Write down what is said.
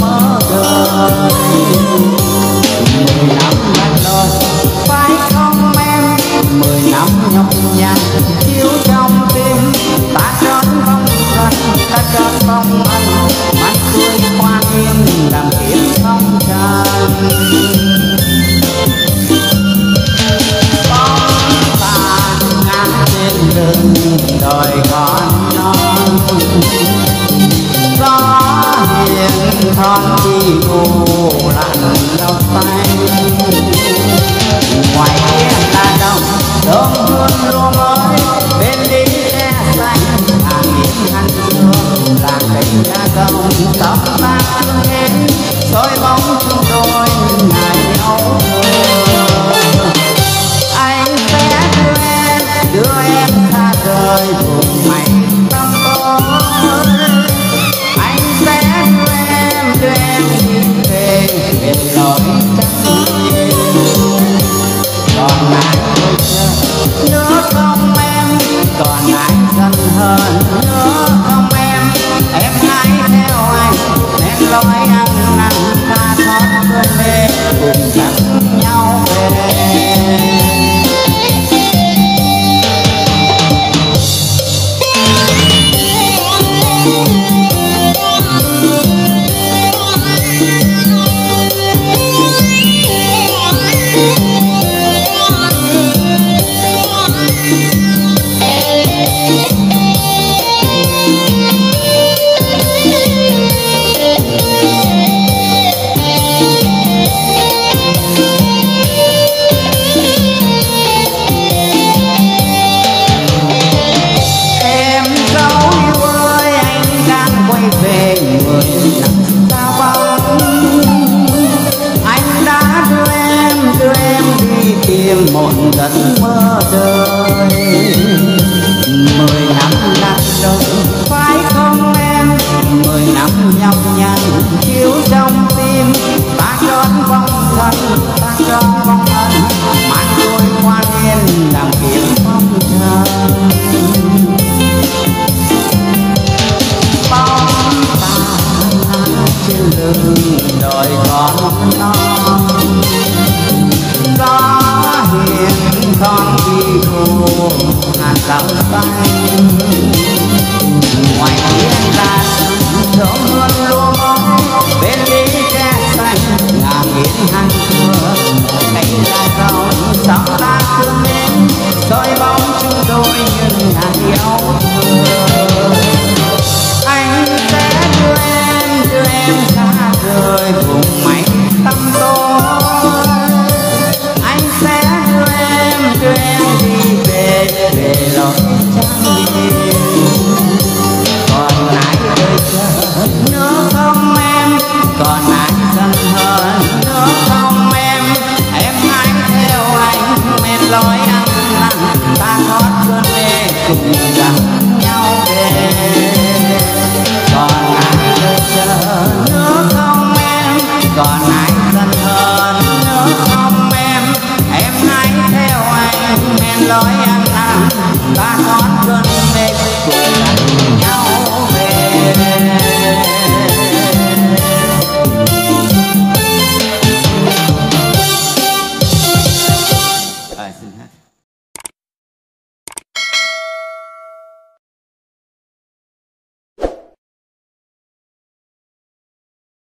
mơ đời mười năm lạnh lời phải không em mười năm nhọc nhằn thiếu trong tim ta trốn không anh ta trốn không anh mắt cười hoa hiên làm kiếm không tràn son chi cô lạnh đâu tay ngoài kia là đồng đông hương lúa mới bên đi xe xanh hàng nghìn hành hương làng cây gia công tóc ta nghe soi bóng chúng tôi ngày âu anh sẽ đưa em đưa em xa rời cùng mày. Hờn, nhớ không em. Em hãy theo anh em lối ăn năn ta thoát cơn mê cùng dắt nhau về. Giấc mơ đời. Mười năm lạc đâu phải không em? Mười năm nhọc nhằn, chiếu trong tim. Ta tròn vòng thân ta tròn vòng thân mắt tôi qua đêm, làm kiếm phong trần duyên thoáng đi hồ ngàn dặm xanh, ngoài hiên ra đổ mưa lúa bên đi che xanh ngàn biển hàng cửa cánh ra rau sóng ta thương nên soi bóng chúng tôi như ngàn yêu thương men lối ăn năn ba con cơn đêm